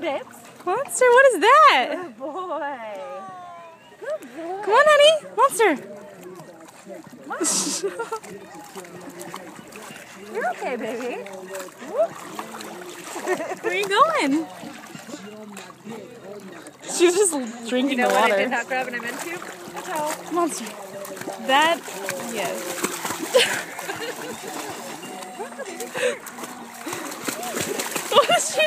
Bips. Monster, what is that? Good boy. Good boy. Come on, honey. Monster. You're okay, baby. Where are you going? She's just drinking You know what I did not grab and I meant to? A towel. Monster. That, yes. what is she